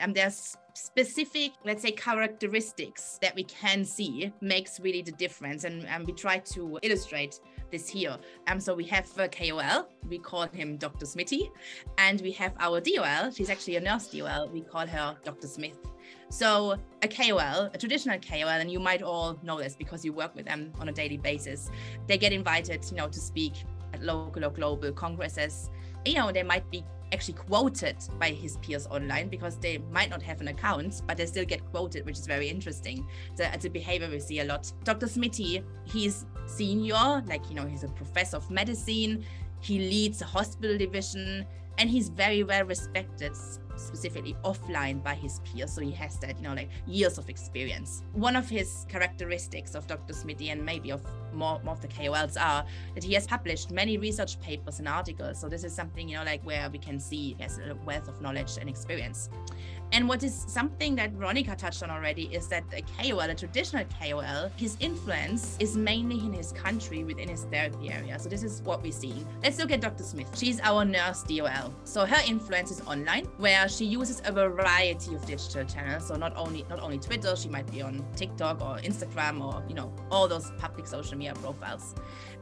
um, there's specific, let's say, characteristics that we can see makes really the difference. And um, we try to illustrate this here. Um, so we have a KOL, we call him Dr. Smitty, and we have our DOL, she's actually a nurse DOL, we call her Dr. Smith. So a KOL, a traditional KOL, and you might all know this because you work with them on a daily basis. They get invited, you know, to speak at local or global congresses. You know, they might be actually quoted by his peers online because they might not have an account, but they still get quoted, which is very interesting. So it's a behavior we see a lot. Dr. Smitty, he's senior, like, you know, he's a professor of medicine. He leads a hospital division and he's very well respected specifically offline by his peers. So he has that, you know, like years of experience. One of his characteristics of Dr. Smithy and maybe of more, more of the KOLs are that he has published many research papers and articles. So this is something, you know, like where we can see he has a wealth of knowledge and experience. And what is something that Veronica touched on already is that a KOL, a traditional KOL, his influence is mainly in his country within his therapy area. So this is what we see. Let's look at Dr. Smith. She's our nurse DOL. So her influence is online, where she uses a variety of digital channels. So not only not only Twitter, she might be on TikTok or Instagram or you know all those public social media profiles.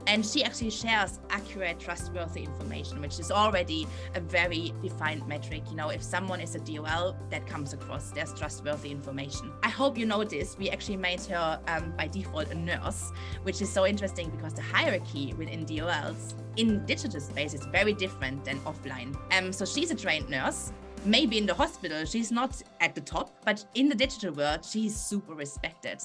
And she actually shares accurate, trustworthy information, which is already a very defined metric. You know, if someone is a DOL, that comes across, there's trustworthy information. I hope you noticed we actually made her um, by default a nurse, which is so interesting because the hierarchy within DOLs in digital space is very different than offline. Um, so she's a trained nurse maybe in the hospital she's not at the top but in the digital world she's super respected.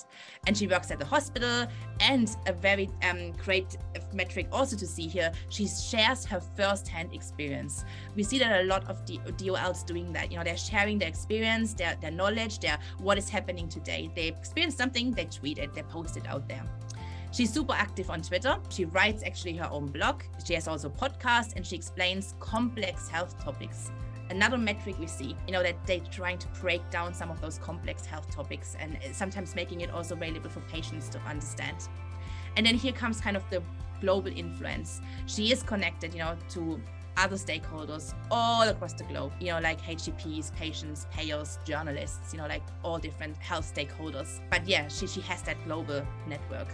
And she works at the hospital and a very um, great metric also to see here she shares her first-hand experience. We see that a lot of DOLs doing that you know they're sharing their experience their, their knowledge their what is happening today. They experience something they tweet it they post it out there. She's super active on Twitter. She writes actually her own blog. She has also podcasts and she explains complex health topics another metric we see, you know, that they're trying to break down some of those complex health topics and sometimes making it also available for patients to understand. And then here comes kind of the global influence. She is connected, you know, to other stakeholders all across the globe, you know, like HCPs, patients, payers, journalists, you know, like all different health stakeholders. But yeah, she, she has that global network.